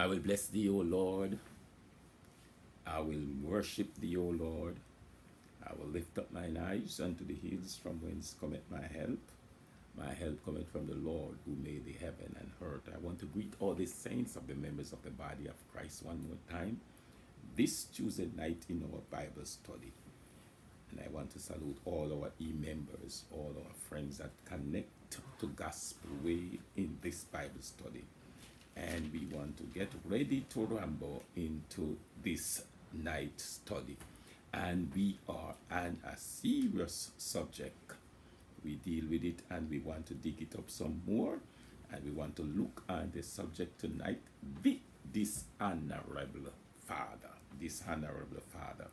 I will bless thee, O Lord. I will worship thee, O Lord. I will lift up mine eyes unto the hills from whence cometh my help. My help cometh from the Lord who made the heaven and earth. I want to greet all the saints of the members of the body of Christ one more time this Tuesday night in our Bible study. And I want to salute all our e-members, all our friends that connect to Gospel Way in this Bible study. And we want to get ready to ramble into this night study. And we are on a serious subject. We deal with it and we want to dig it up some more. And we want to look at the subject tonight, the dishonorable father. Dishonorable father.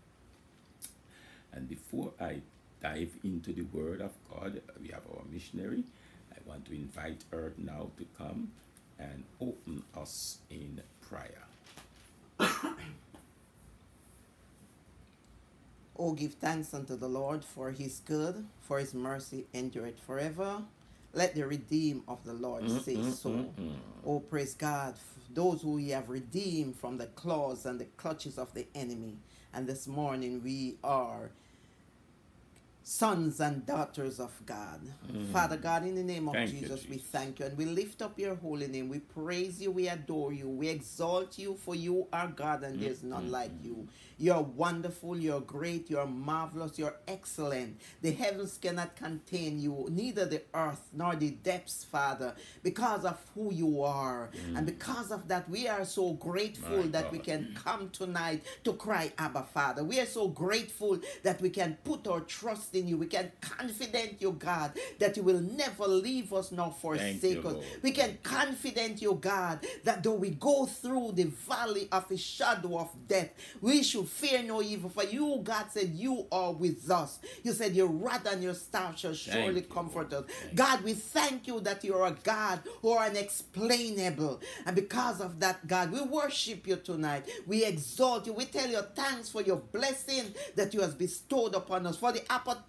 And before I dive into the Word of God, we have our missionary. I want to invite her now to come and open us in prayer. Oh, give thanks unto the Lord for his good, for his mercy endureth forever. Let the redeemed of the Lord Mm, say mm, so. Oh, praise God, those who he have redeemed from the claws and the clutches of the enemy. And this morning we are sons and daughters of God. Father God, in the name of Mm. Thank you, Jesus, we thank you and we lift up your holy name. We praise you, we adore you, we exalt you, for you are God and there's Mm, none like you. You're wonderful, you're great, you're marvelous, you're excellent. The heavens cannot contain you, neither the earth nor the depths, Father, because of who you are. And because of that, we are so grateful Mm. My that we can come tonight to cry, Abba, Father. We are so grateful that we can put our trust in you. We can confident you, God, that you will never leave us nor forsake you, us. Lord. We can confident you, God, that though we go through the valley of the shadow of death, we should fear no evil. For you, God said, you are with us. You said your rod and your staff shall surely you, comfort Lord. us. Thank God, we thank you that you're a God who are unexplainable. And because of that, God, we worship you tonight. We exalt you. We tell you thanks for your blessing that you has bestowed upon us, for the opportunity,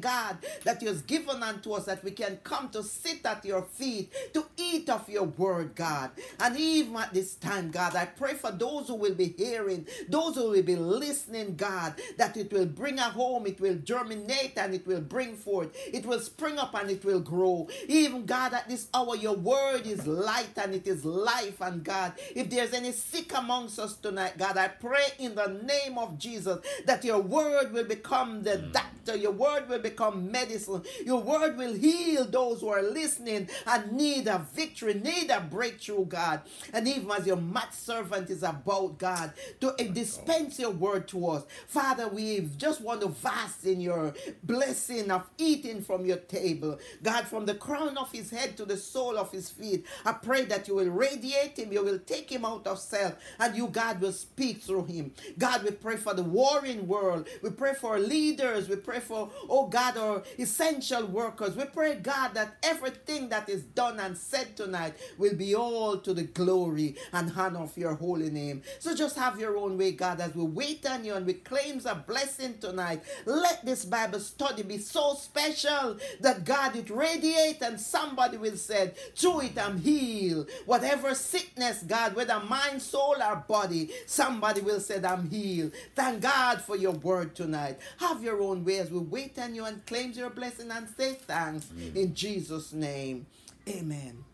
God, that you has given unto us that we can come to sit at your feet, to eat of your word, God. And even at this time, God, I pray for those who will be hearing, those who will be listening, God, that it will bring a home, it will germinate and it will bring forth, it will spring up and it will grow. Even God, at this hour, your word is light and it is life. And God, if there's any sick amongst us tonight, God, I pray in the name of Jesus that your word will become the mm. doctor, your word will become medicine, your word will heal those who are listening and need a victory, need a breakthrough, God. And even as your mad servant is about, God, to dispense your word to us, Father, we just want to vast in your blessing of eating from your table. God, from the crown of his head to the sole of his feet, I pray that you will radiate him, you will take him out of self, and you, God, will speak through him. God, we pray for the warring world. We pray for leaders. We pray for, oh God, our essential workers. We pray, God, that everything that is done and said tonight will be all to the glory and honor of your holy name. So just have your own way, God, as we wait on you and we claim a blessing tonight. Let this Bible study be so special that God it radiate and somebody will say, through it I'm healed. Whatever sickness, God, whether mind, soul, or body, somebody will say I'm healed. Thank God for your word tonight. Have your own way as we wait on you and claims your blessing and say thanks in Jesus' name. Amen.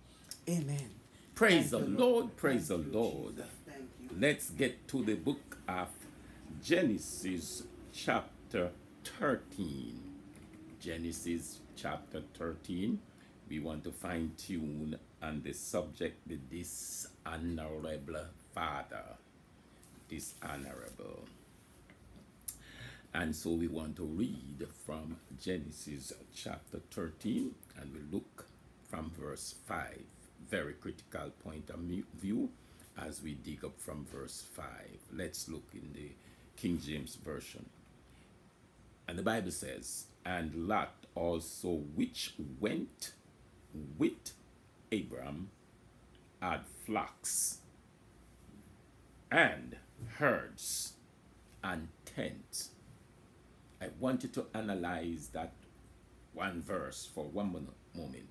Amen. Praise Thank the you, Lord, praise the you, Lord. Thank you. Let's get to the book of Genesis, chapter 13. Genesis, chapter 13. We want to fine tune on the subject, the dishonorable father. Dishonorable. And so we want to read from Genesis chapter 13 and we look from verse 5. Very critical point of view as we dig up from verse 5. Let's look in the King James Version. And the Bible says, And Lot also, which went with Abram, had flocks and herds and tents. I want you to analyze that one verse for one moment.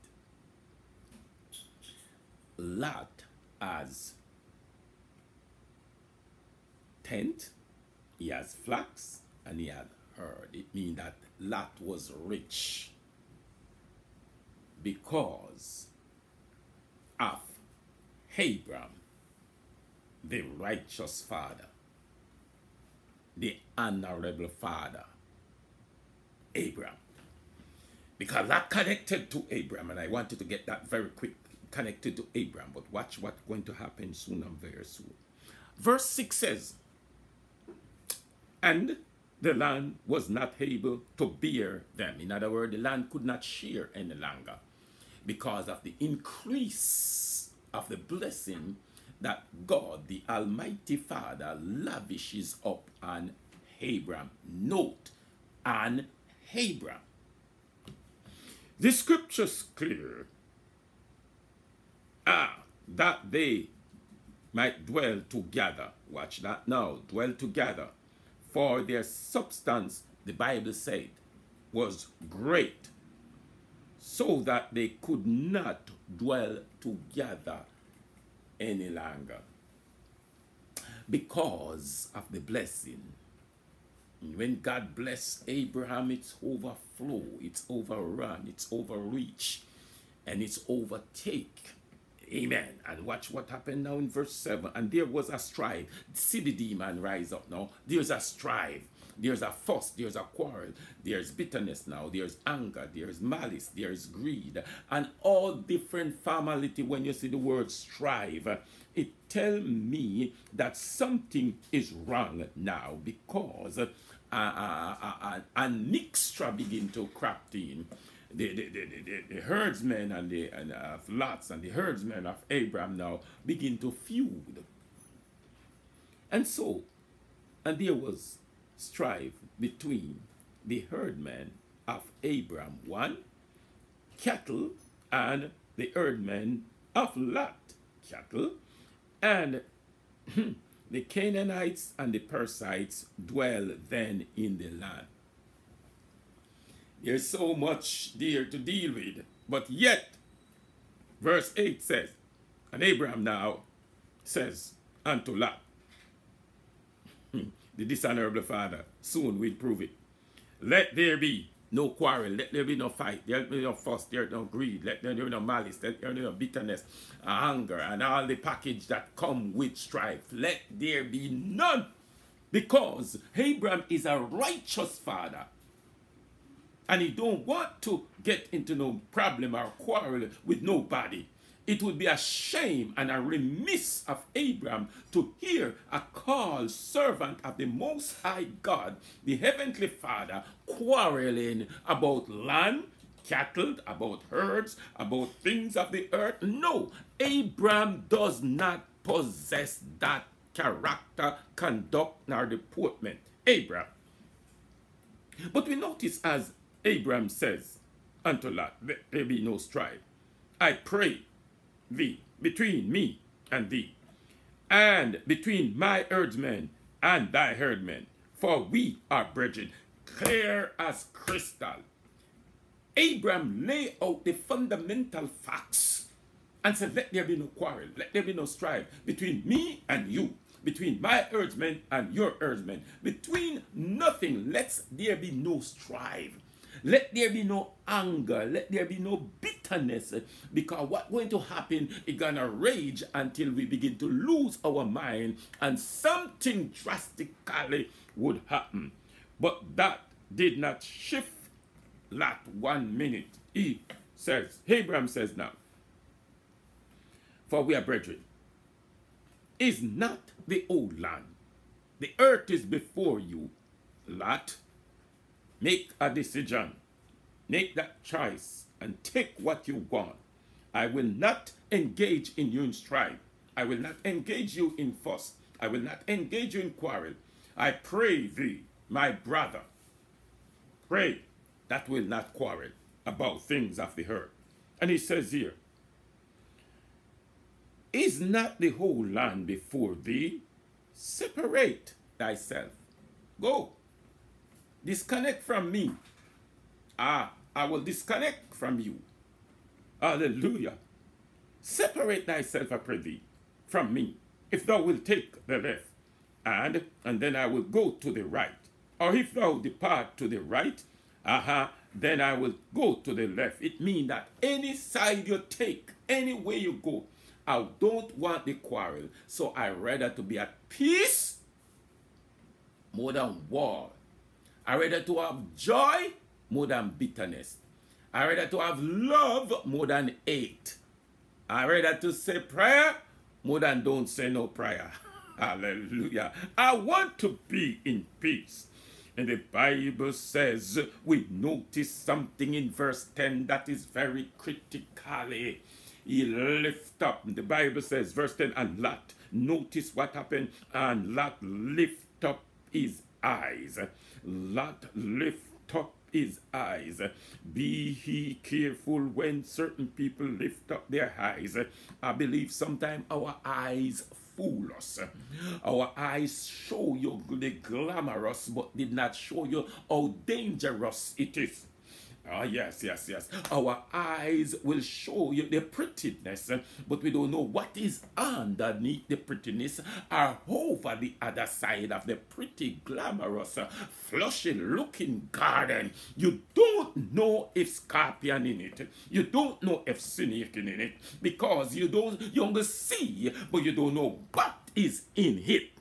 Lot has tent, he has flax, and he had herd. It means that Lot was rich because of Abram, the righteous father, the honorable father, Abram. Because that connected to Abram, and I wanted to get that very quick connected to Abram, but watch what's going to happen soon and very soon. Verse 6 says, And the land was not able to bear them. In other words, the land could not share any longer because of the increase of the blessing that God, the Almighty Father, lavishes up on Abram. Note, on Abram. The scripture's clear ah, that they might dwell together. Watch that now. Dwell together. For their substance, the Bible said, was great, so that they could not dwell together any longer because of the blessing. When God bless Abraham, it's overflow, it's overrun, it's overreach, and it's overtake. Amen. And watch what happened now in verse 7. And there was a strife. See the demon rise up now. There's a strife. There's a fuss, there's a quarrel, there's bitterness now, there's anger, there's malice, there's greed, and all different formality when you see the word strive. It tell me that something is wrong now because uh, uh, uh, uh, an mixture begin to crop in the, the, the, the, the herdsmen and the and, uh, of Lots and the herdsmen of Abraham now begin to feud. And so, and there was strife between the herdmen of Abraham, one, cattle, and the herdmen of Lot, cattle, and the Canaanites and the Perizzites dwell then in the land. There's so much there to deal with. But yet, verse 8 says, and Abraham now says unto Lot, hmm, the dishonorable father, soon we'll prove it. Let there be no quarrel, let there be no fight, let there be no fuss, There be no greed, let there be no malice, let there be no bitterness, uh, anger, and all the package that come with strife. Let there be none. Because Abraham is a righteous father and he don't want to get into no problem or quarrel with nobody. It would be a shame and a remiss of Abraham to hear a called servant of the Most High God, the Heavenly Father, quarreling about land, cattle, about herds, about things of the earth. No, Abraham does not possess that character, conduct, nor deportment. Abraham. But we notice as Abraham says unto Lot, there be no strife. I pray thee between me and thee, and between my herdsmen and thy herdmen, for we are brethren, clear as crystal. Abraham lay out the fundamental facts and said, Let there be no quarrel, let there be no strife between me and you, between my herdsmen and your herdsmen, between nothing, let there be no strife. Let there be no anger. Let there be no bitterness. Because what's going to happen is going to rage until we begin to lose our mind and something drastically would happen. But that did not shift Lot one minute. He says, Abraham says now, for we are brethren, is not the old land. The earth is before you, Lot. Make a decision. Make that choice and take what you want. I will not engage in you in strife. I will not engage you in fuss. I will not engage you in quarrel. I pray thee, my brother, pray that will not quarrel about things of the earth. And he says here, Is not the whole land before thee? Separate thyself. Go Disconnect from me. Ah, I will disconnect from you. Hallelujah. Separate thyself, I pray thee, from me. If thou wilt take the left, and and then I will go to the right. Or if thou depart to the right, aha, then I will go to the left. It means that any side you take, any way you go, I don't want the quarrel. So I rather to be at peace more than war. I rather to have joy more than bitterness. I rather to have love more than hate. I rather to say prayer more than don't say no prayer. Hallelujah. I want to be in peace. And the Bible says we notice something in verse 10 that is very critically. He lift up, the Bible says, verse 10, and Lot, notice what happened, and Lot lift up his eyes. Lot lift up his eyes. Be he careful when certain people lift up their eyes. I believe sometimes our eyes fool us. Our eyes show you the glamorous, but did not show you how dangerous it is. Ah, yes, yes, yes. Our eyes will show you the prettiness, but we don't know what is underneath the prettiness or over the other side of the pretty, glamorous, flushy looking garden. You don't know if scorpion in it. You don't know if snake in it because you don't you only see, but you don't know what is in it.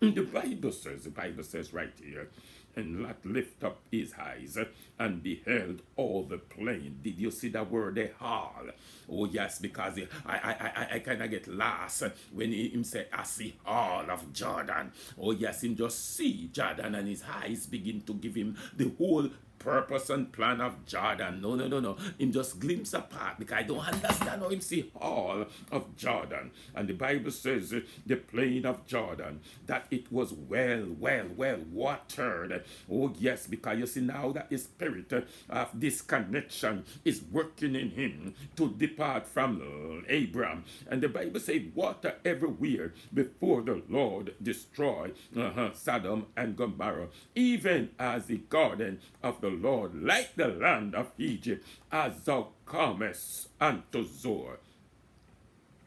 The Bible says, the Bible says right here, and Lot lift up his eyes and beheld all the plain. Did you see that word, the hall? Oh, yes, because I, I, I, I kind of get lost when he, him say, I see all of Jordan. Oh, yes, him just see Jordan and his eyes begin to give him the whole purpose and plan of Jordan. No, no, no, no. Him just glimpse apart because I don't understand how him see all of Jordan. And the Bible says the plain of Jordan, that it was well, well, well watered. Oh, yes, because you see now that the spirit of disconnection is working in him to depart from Abraham. And the Bible says water everywhere before the Lord destroy uh-huh, Sodom and Gomorrah, even as the garden of the Lord, like the land of Egypt, as thou comest unto Zoar.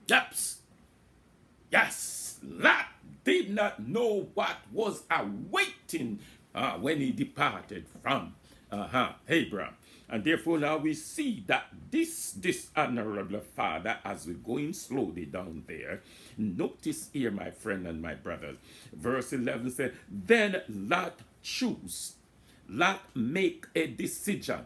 Yes, yes, Lot did not know what was awaiting uh, when he departed from uh-huh, Abraham. And therefore now we see that this dishonorable father, as we're going slowly down there, notice here, my friend and my brothers, verse 11 says, Then Lot choose Lot make a decision.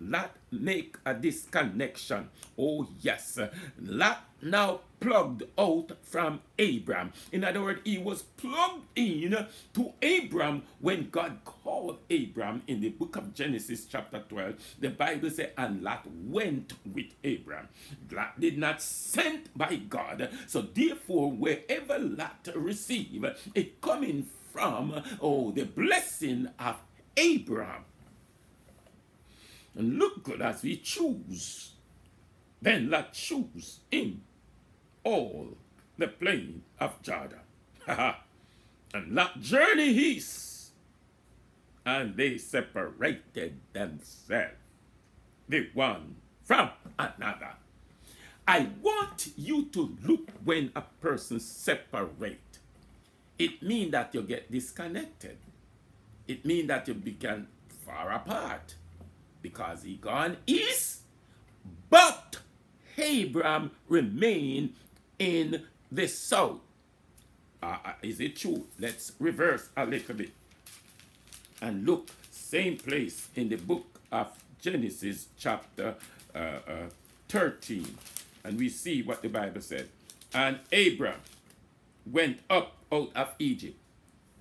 Let make a disconnection. Oh, yes. Lot now plugged out from Abram. In other words, he was plugged in to Abram when God called Abram in the book of Genesis, chapter 12. The Bible says, and Lot went with Abram. Lot did not sent by God. So therefore, wherever Lot receive, it coming from, oh, the blessing of Abraham. And look good as we choose. Then let choose in all the plain of Jordan. and let journey his. And they separated themselves, the one from another. I want you to look when a person separate. It means that you get disconnected it means that you become far apart because he gone east, but Abraham remained in the south. Uh, uh, is it true? Let's reverse a little bit and look, same place in the book of Genesis, chapter uh, uh, 13, and we see what the Bible said. And Abraham went up out of Egypt.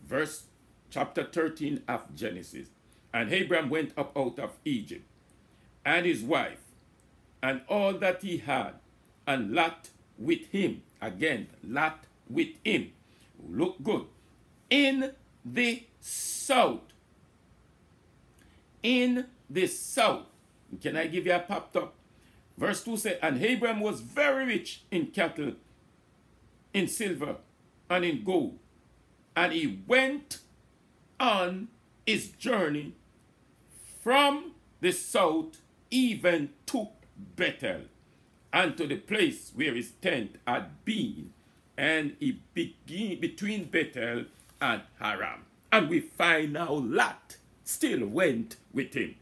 Verse chapter 13 of Genesis. And Abram went up out of Egypt, and his wife, and all that he had, and Lot with him. Again, Lot with him. Look good. In the south. In the south. Can I give you a popped up? Verse 2 says, And Abram was very rich in cattle, in silver, and in gold. And he went on his journey from the south even to Bethel and to the place where his tent had been and he begin between Bethel and Haram. And we find now Lot still went with him.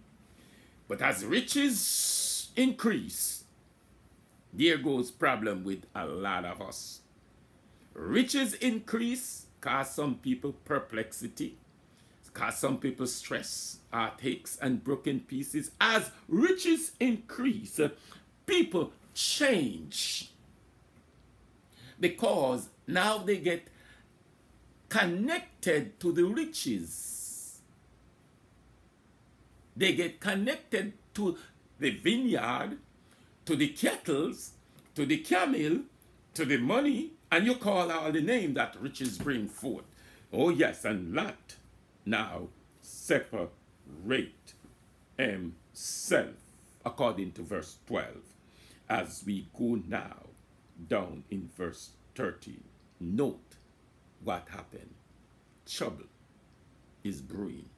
But as riches increase, there goes problem with a lot of us. Riches increase cause some people perplexity, cause some people stress, uh, heartaches, and broken pieces. As riches increase, people change because now they get connected to the riches. They get connected to the vineyard, to the kettles, to the camel, to the money, and you call all the name that riches bring forth. Oh yes, and Lot now separate himself, according to verse 12, as we go now down in verse 13. Note what happened. Trouble is brewing.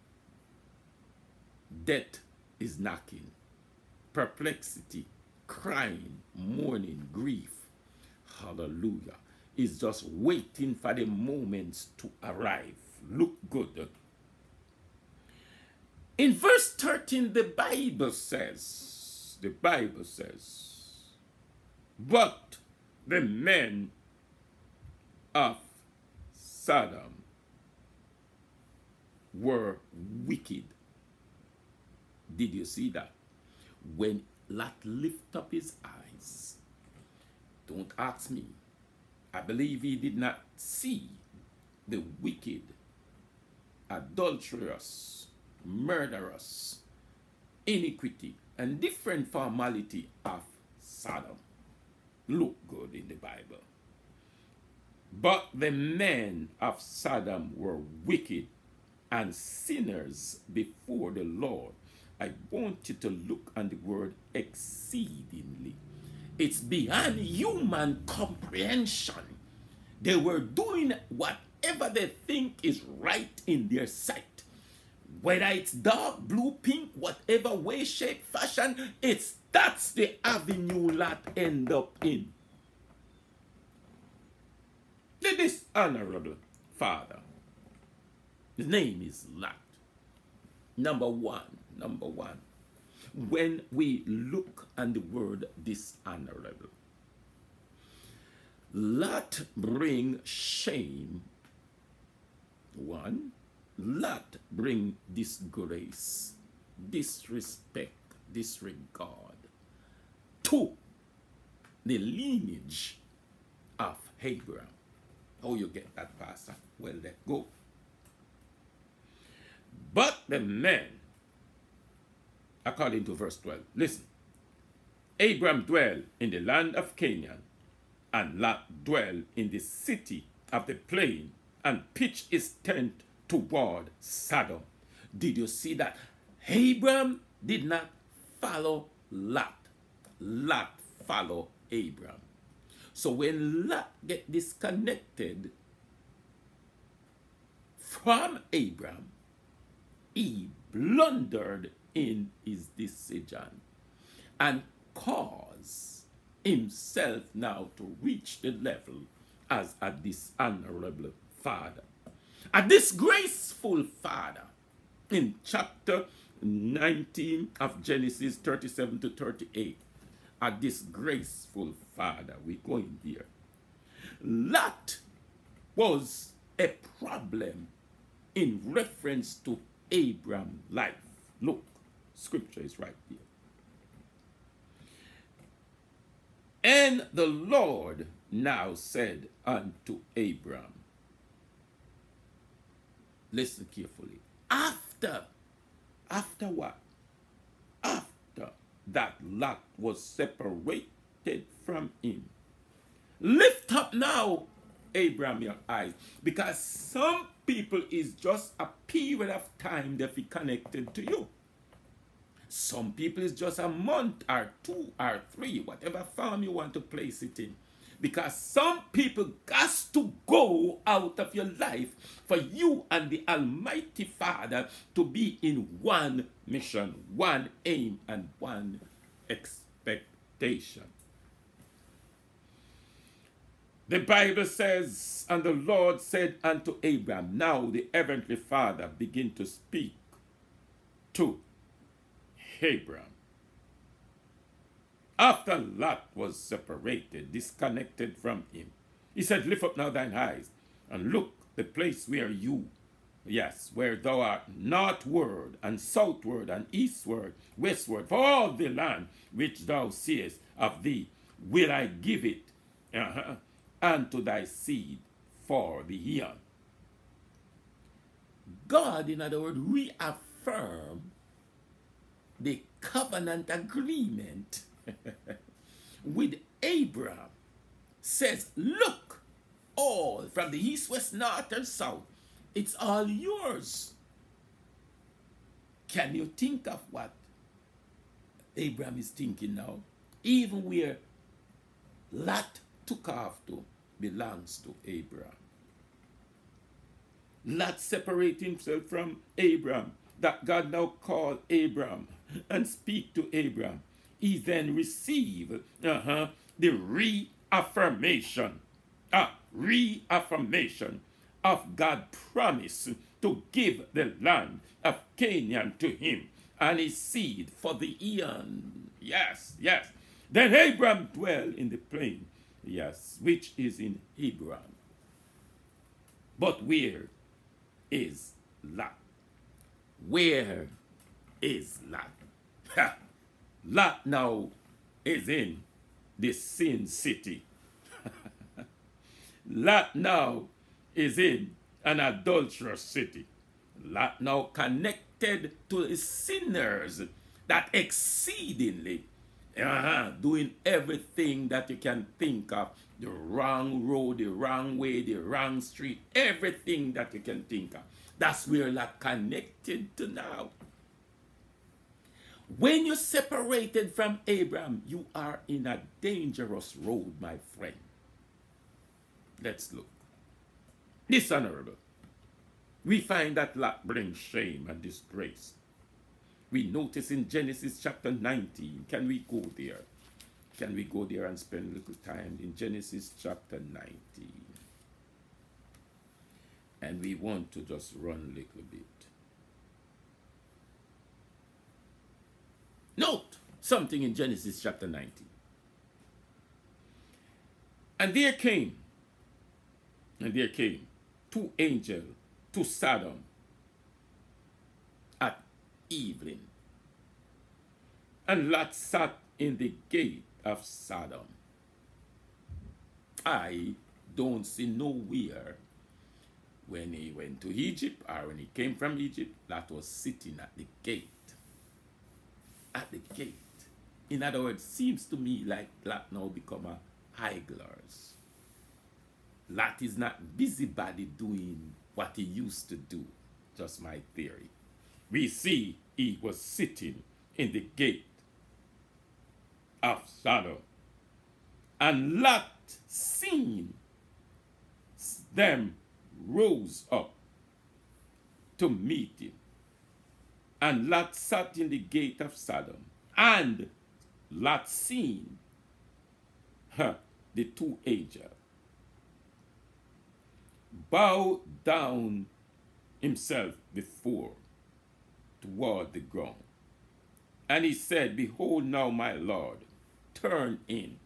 Death is knocking. Perplexity, crying, mourning, grief. Hallelujah. Is just waiting for the moments to arrive. Look good. In verse 13, the Bible says, the Bible says, but the men of Sodom were wicked. Did you see that? When Lot lifted up his eyes, don't ask me. I believe he did not see the wicked, adulterous, murderous, iniquity, and different formality of Sodom. Look good in the Bible. But the men of Sodom were wicked and sinners before the Lord. I want you to look on the word exceedingly. It's beyond human comprehension. They were doing whatever they think is right in their sight. Whether it's dark, blue, pink, whatever way, shape, fashion, it's that's the avenue Lot end up in the dishonorable father. His name is Lot. Number one, number one. When we look at the word dishonorable, Lot bring shame. One, Lot bring disgrace, disrespect, disregard. to the lineage of Abraham. How you get that, Pastor? Well, let go. But the men, according to verse 12, listen. Abram dwelled in the land of Canaan, and Lot dwelled in the city of the plain, and pitched his tent toward Sodom. Did you see that? Abram did not follow Lot. Lot followed Abram. So when Lot get disconnected from Abraham, he blundered in his decision and caused himself now to reach the level as a dishonorable father. A disgraceful father. In chapter 19 of Genesis 37 to 38, a disgraceful father. We're going there. Lot was a problem in reference to Abraham's life. Look, scripture is right here. And the Lord now said unto Abram, listen carefully, after, after what? After that Lot was separated from him. Lift up now, Abraham, your eyes. Because some people is just a period of time that be connected to you. Some people is just a month or two or three, whatever form you want to place it in. Because some people got to go out of your life for you and the Almighty Father to be in one mission, one aim, and one expectation. The Bible says, And the Lord said unto Abraham, Now the heavenly Father begin to speak to Abraham. After Lot was separated, disconnected from him, he said, Lift up now thine eyes and look the place where you, yes, where thou art northward and southward and eastward, westward, for all the land which thou seest of thee, will I give it uh-huh, unto thy seed for the eon. God, in other words, reaffirmed the covenant agreement with Abraham. Says, look, all from the east, west, north, and south, it's all yours. Can you think of what Abraham is thinking now? Even where Lot took off to belongs to Abraham. Lot separate himself from Abraham, that God now called Abraham and speak to Abraham. He then receive uh-huh, the reaffirmation, a reaffirmation of God's promise to give the land of Canaan to him and his seed for the eon. Yes, yes. Then Abraham dwell in the plain, yes, which is in Hebron. But where is Lot? Where is Lot? Lot now is in the sin city. Lot now is in an adulterous city. Lot now connected to sinners that exceedingly uh-huh, doing everything that you can think of the wrong road, the wrong way, the wrong street, everything that you can think of. That's where Lot connected to now. When you're separated from Abraham, you are in a dangerous road, my friend. Let's look. Dishonorable. We find that Lot brings shame and disgrace. We notice in Genesis chapter 19. Can we go there? Can we go there and spend a little time in Genesis chapter 19? And we want to just run a little bit. Note something in Genesis chapter 19. And there came, and there came two angels to Sodom at evening. And Lot sat in the gate of Sodom. I don't see nowhere when he went to Egypt or when he came from Egypt, Lot was sitting at the gate at the gate. In other words, seems to me like Lot now become a idlers. Lot is not busybody doing what he used to do. Just my theory. We see he was sitting in the gate of Sodom. And Lot seen them rose up to meet him. And Lot sat in the gate of Sodom. And Lot seen huh, the two angels bow down himself before toward the ground. And he said, Behold now, my Lord, turn in,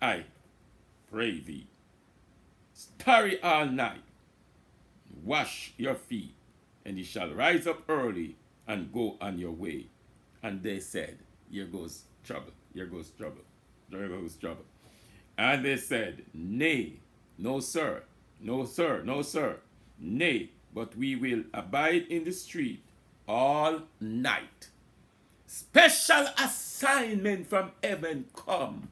I pray thee. Tarry all night, wash your feet, and ye shall rise up early and go on your way. And they said, Here goes trouble, here goes trouble, here goes trouble. And they said, Nay, no, sir, no, sir, no, sir, nay, but we will abide in the street all night. Special assignment from heaven come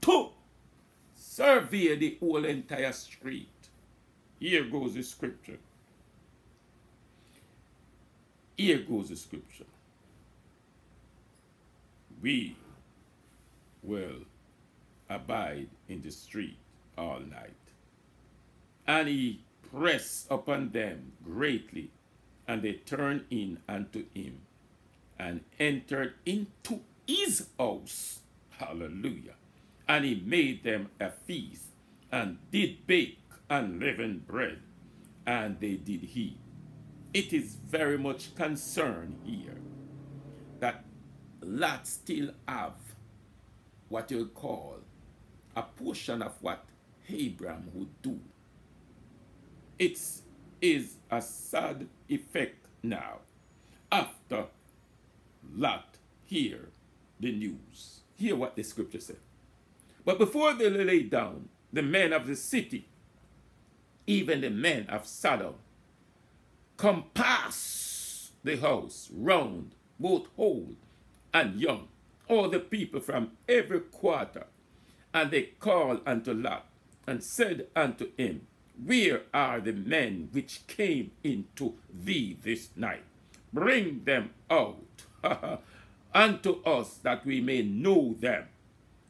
to survey the whole entire street. Here goes the scripture. Here goes the scripture. We will abide in the street all night. And he pressed upon them greatly, and they turned in unto him, and entered into his house. Hallelujah. And he made them a feast, and did bake unleavened bread, and they did eat. It is very much concerned here that Lot still have what you call a portion of what Abraham would do. It is a sad effect now after Lot hear the news. Hear what the scripture said. But before they lay down, the men of the city, even the men of Sodom, compass the house round, both old and young, all the people from every quarter. And they called unto Lot and said unto him, Where are the men which came into thee this night? Bring them out unto us that we may know them.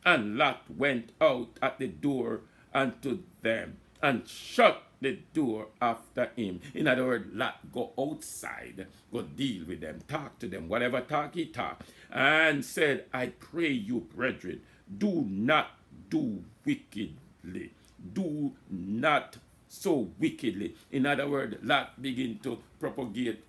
And Lot went out at the door unto them and shut the door after him. In other words, Lot go outside, go deal with them, talk to them, whatever talk he talk, and said, I pray you, brethren, do not do wickedly. Do not so wickedly. In other words, Lot begin to propagate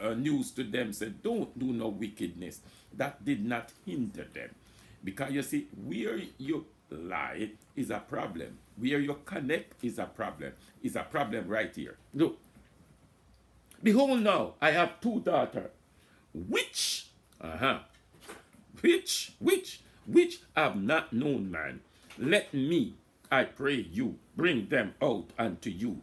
uh, news to them, said, don't do no wickedness. That did not hinder them. Because you see, where you lie is a problem. Where you connect is a problem. Is a problem right here. Look. Behold now, I have two daughters, which, uh-huh, which, which, which have not known man. Let me, I pray you, bring them out unto you.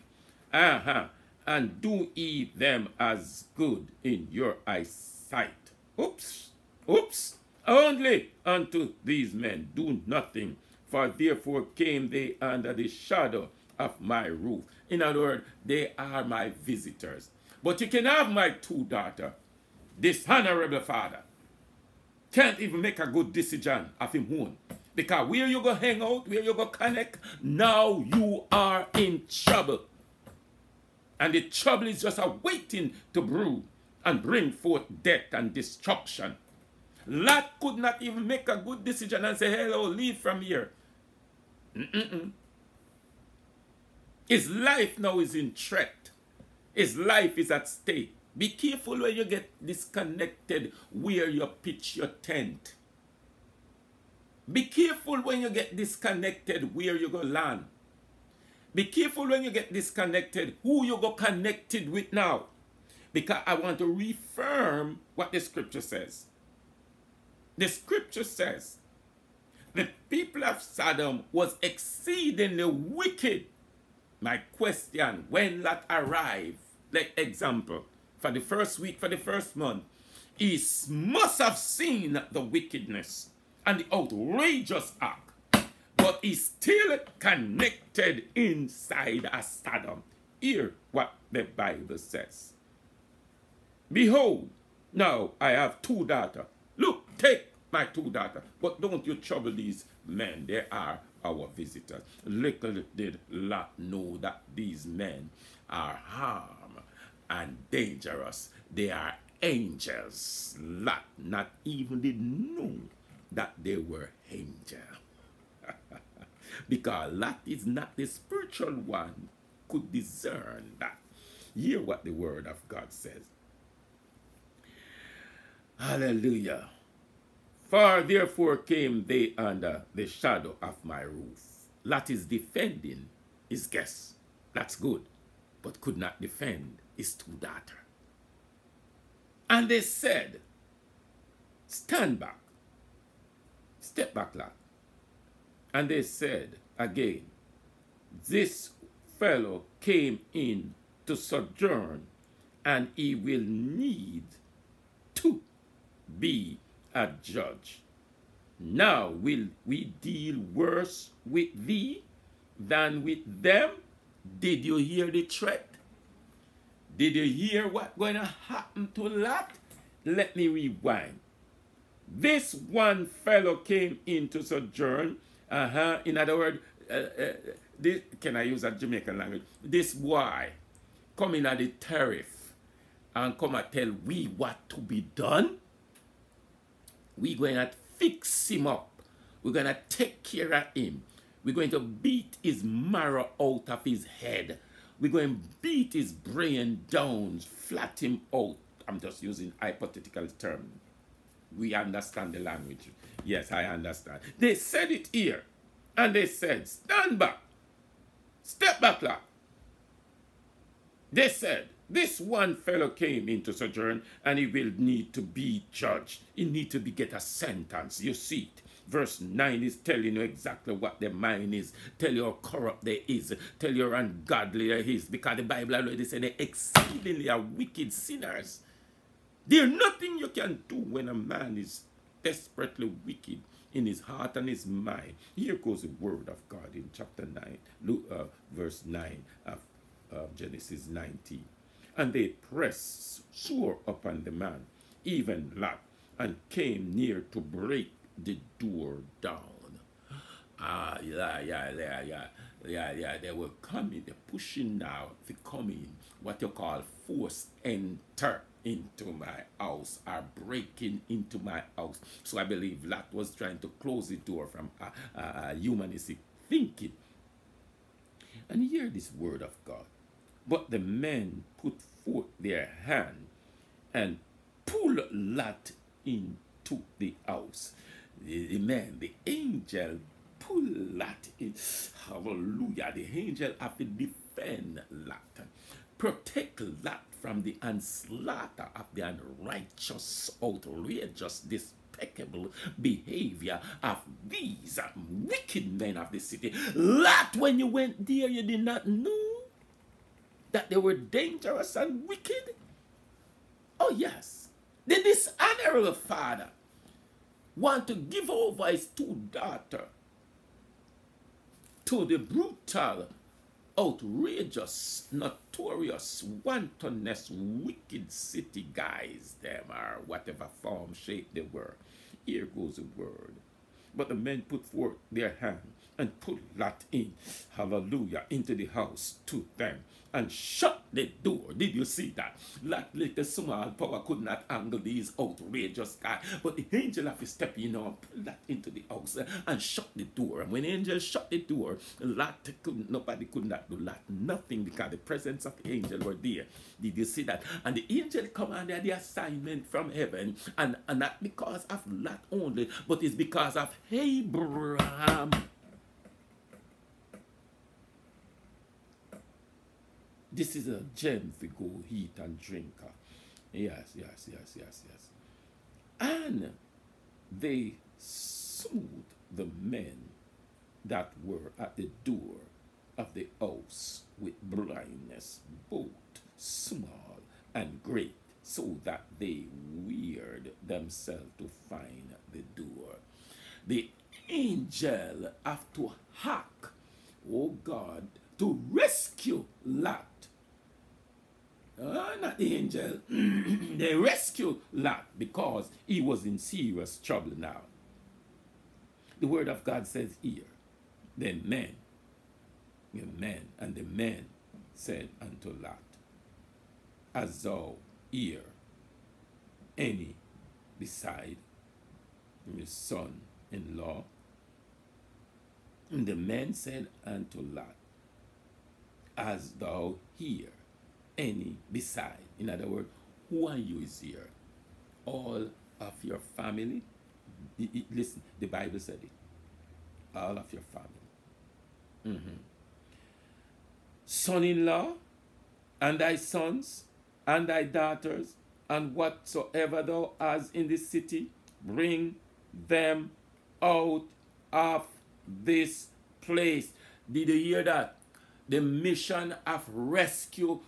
Uh-huh. And do ye them as good in your eyesight. Oops, oops. Only unto these men do nothing for therefore came they under the shadow of my roof. In other words, they are my visitors. But you can have my two daughter, this honorable father, can't even make a good decision of him own. Because where you go hang out, where you go connect, now you are in trouble. And the trouble is just waiting to brew and bring forth death and destruction. Lot could not even make a good decision and say, hello, leave from here. Mm-mm-mm. His life now is in threat. His life is at stake. Be careful when you get disconnected where you pitch your tent. Be careful when you get disconnected where you go land. Be careful when you get disconnected who you go connected with now. Because I want to reaffirm what the scripture says. The scripture says the people of Sodom was exceedingly wicked. My question, when Lot arrived, like example, for the first week, for the first month, he must have seen the wickedness and the outrageous act, but he still connected inside a Sodom. Hear what the Bible says. Behold, now I have two daughters. Look, take my two daughters. But don't you trouble these men. They are our visitors. Little did Lot know that these men are harm and dangerous. They are angels. Lot not even did know that they were angels. because Lot is not the spiritual one could discern that. Hear what the word of God says. Hallelujah. For therefore came they under the shadow of my roof. Lot is defending his guests. That's good. But could not defend his two daughters. And they said, Stand back. Step back, Lot. And they said again, This fellow came in to sojourn, and he will need to be a judge. Now will we deal worse with thee than with them? Did you hear the threat? Did you hear what going to happen to Lot? Let me rewind. This one fellow came into sojourn. Uh-huh. In other words, uh, uh, this, can I use a Jamaican language? This boy come in at the tariff and come and tell we what to be done we going to fix him up We're going to take care of him. We're going to beat his marrow out of his head. We're going to beat his brain down, flat him out. I'm just using hypothetical term. We understand the language. Yes, I understand. They said it here. And they said, stand back. Step back, lad. They said, this one fellow came into sojourn and he will need to be judged. He need to be get a sentence. You see it. Verse 9 is telling you exactly what their mind is. Tell you how corrupt they is. Tell you how ungodly they is. Because the Bible already said they exceedingly wicked sinners. There's nothing you can do when a man is desperately wicked in his heart and his mind. Here goes the word of God in chapter 9, Luke, uh, verse 9 of uh, Genesis 19. And they pressed sore upon the man, even Lot, and came near to break the door down. Ah, yeah, yeah, yeah, yeah, yeah, yeah. They were coming, they're pushing now, they're coming, what you call force enter into my house are breaking into my house. So I believe Lot was trying to close the door from uh, uh, humanistic thinking. And hear this word of God. But the men put forth their hand and pulled Lot into the house. Man, the angel, pulled Lot in. Hallelujah. The angel have to defend Lot, protect Lot from the onslaught of the unrighteous, outrageous, despicable behavior of these wicked men of the city. Lot, when you went there, you did not know that they were dangerous and wicked? Oh, yes. The dishonorable father want to give over his two daughters to the brutal outrageous, notorious, wantonness, wicked city guys, them are whatever form, shape they were. Here goes the word. But the men put forth their hand and put Lot in, hallelujah, into the house to them and shut the door. Did you see that? Lot little small power could not handle these outrageous guys. But the angel of his step, you know, pulled that into the house and shut the door. And when the angel shut the door, Lot could nobody could not do Lot nothing because the presence of the angel were there. Did you see that? And the angel commanded the assignment from heaven, and, and not because of Lot only, but it's because of Abraham. This is a gem for go eat and drink. Ah. Yes, yes, yes, yes, yes. And they smote the men that were at the door of the house with blindness, both small and great, so that they weird themselves to find the door. The angel have to hack, oh God, to rescue Lot uh, not the angel. they rescued Lot because he was in serious trouble now. The word of God says here, then men, the men, and the men said unto Lot, As thou hear any beside his son-in-law, and the men said unto Lot, As thou hear any beside. In other words, who are you is here? All of your family. Listen, the Bible said it. All of your family. Mm-hmm. Son in law, and thy sons, and thy daughters, and whatsoever thou hast in the city, bring them out of this place. Did you hear that? The mission of rescue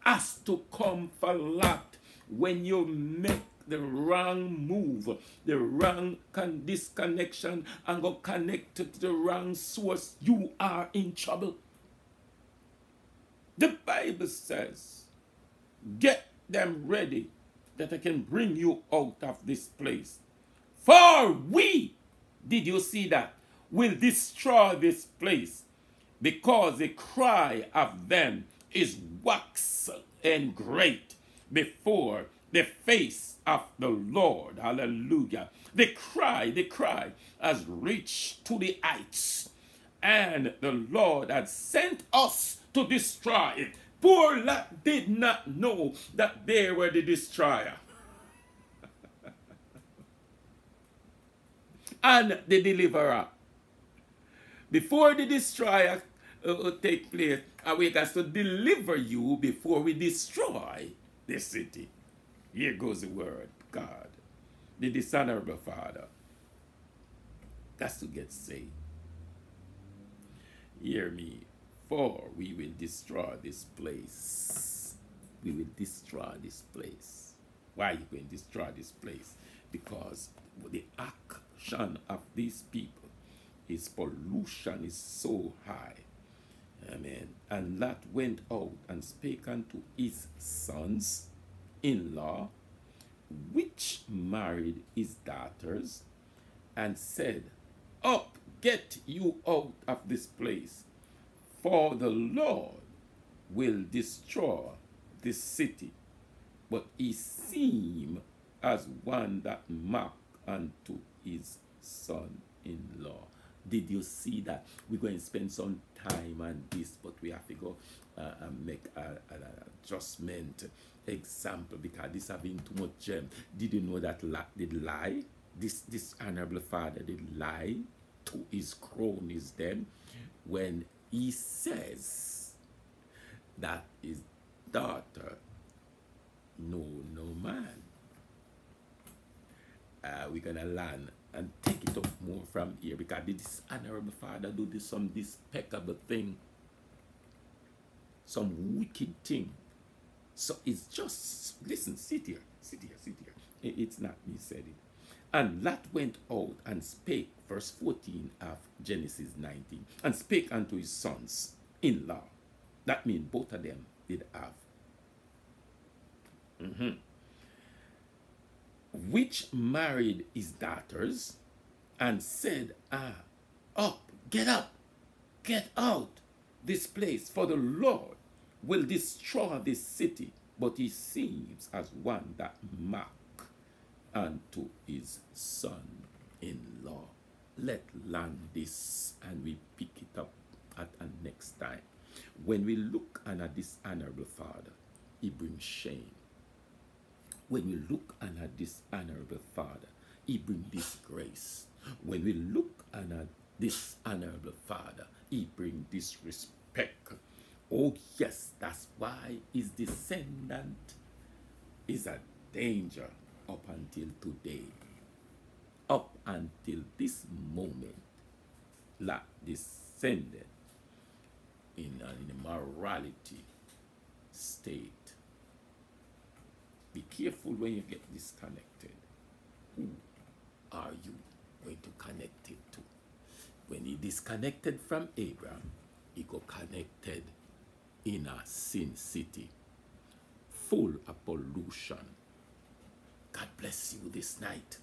has to come for Lot when you make the wrong move, the wrong con- disconnection, and go connected to the wrong source, you are in trouble. The Bible says, Get them ready that I can bring you out of this place. For we, did you see that, will destroy this place because the cry of them is wax and great before the face of the Lord. Hallelujah. The cry, the cry has reached to the heights. And the Lord had sent us to destroy it. Poor Lot did not know that they were the destroyer. and the deliverer. Before the destroyer uh, take place, awake us to deliver you before we destroy the city. Here goes the word, God. The dishonorable father. That's to get saved. Hear me, for we will destroy this place. We will destroy this place. Why you going to destroy this place? Because the action of these people, is pollution is so high. Amen. And Lot went out and spake unto his sons in law, which married his daughters, and said, Up, get you out of this place, for the Lord will destroy this city. But he seemed as one that mocked unto his son in law. Did you see that? We're going to spend some time on this, but we have to go uh, and make an adjustment example because this have been too much gem. Did you know that la- did lie? This this honorable father did lie to his cronies then when he says that his daughter know no man. Uh, we're gonna learn and take it up more from here because this honorable father do this some despicable thing, some wicked thing so it's just, listen, sit here, sit here, sit here. It's not me said it. And Lot went out and spake, verse 14 of Genesis 19, and spake unto his sons in law. That means both of them did have. Mm-hmm. Which married his daughters and said, Ah, up, get up, get out this place, for the Lord will destroy this city, but he seems as one that mock unto his son-in-law. Let learn this and we pick it up at a next time. When we look at this honorable father, he brings shame. When we look at this honorable father, he brings disgrace. When we look at this honorable father, he brings disrespect Oh, yes, that's why his descendant is a danger up until today. Up until this moment, La descended in an immorality state. Be careful when you get disconnected. Who are you going to connect it to? When he disconnected from Abraham, he got connected in a sin city full of pollution. God bless you this night.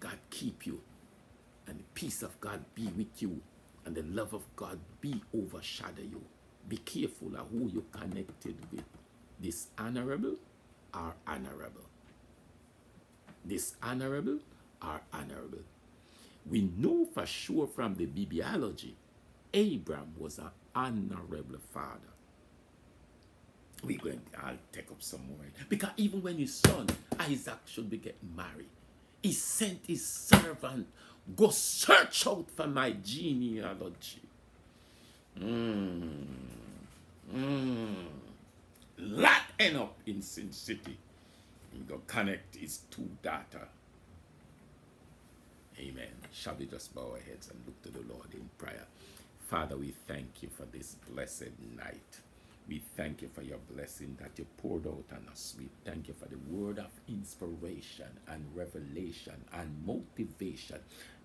God keep you. And the peace of God be with you. And the love of God be overshadow you. Be careful of who you're connected with. Dishonorable or honorable. Dishonorable are honorable. We know for sure from the bibliology, Abraham was an honorable father. We're going, I'll take up some more. Because even when his son, Isaac, should be getting married, he sent his servant, go search out for my genealogy. Mm. Lot end up in Sin City. He go connect his two data. Amen. Shall we just bow our heads and look to the Lord in prayer? Father, we thank you for this blessed night. We thank you for your blessing that you poured out on us. We thank you for the word of inspiration and revelation and motivation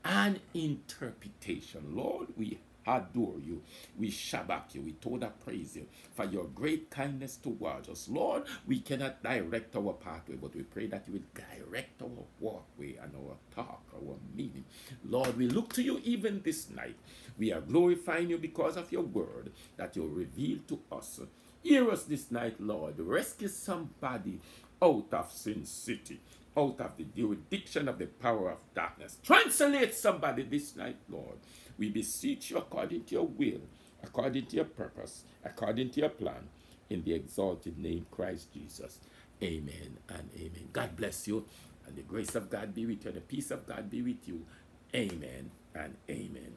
and interpretation. Lord, we adore you. We shabach you. We told and praise you for your great kindness towards us. Lord, we cannot direct our pathway, but we pray that you will direct our walkway and our talk, our meaning. Lord, we look to you even this night. We are glorifying you because of your word that you reveal to us. Hear us this night, Lord. Rescue somebody out of Sin City, out of the jurisdiction of the power of darkness. Translate somebody this night, Lord. We beseech you according to your will, according to your purpose, according to your plan, in the exalted name Christ Jesus. Amen and amen. God bless you, and the grace of God be with you, and the peace of God be with you. Amen and amen.